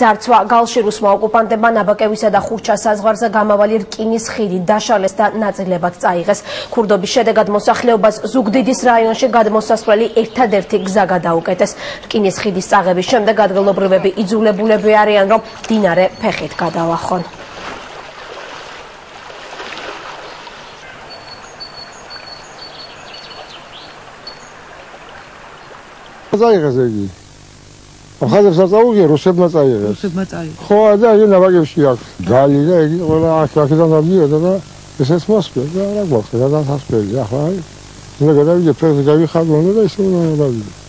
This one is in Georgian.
ძარცვა გალშირუსმა ოკუპანტებმა ნაბაკევისა და ხურჩას საზღვარზე გამავალი რკინის ხიდი დაშალეს და ნაწილებად წაიღეს. ქურდობის შედეგად მოსახლეობას ზუგდიდის რაიონში გადმოსასვლელი ერთადერთი გზა გადაუკეტეს. რკინის ხიდის წაღების შემდეგ ადგილობრივები იძულებულები არიან, რომ დინარე ფეხით გადავახონ. ზაიღეს იგი. ახალებს აწაუგე რუსებმა წაიღეს. რუსებმა წაიღეს. ხო, და იგი ნაბაგებში აქვს. გალი და იგი ყველა აქედან ამიოდა და ესეც მოსკვა და რა გვაქვს, რა დასასწრელი ახლა. მე გადავიდე ფრენზე გავიხარდო და ისე უნდა დავიდე.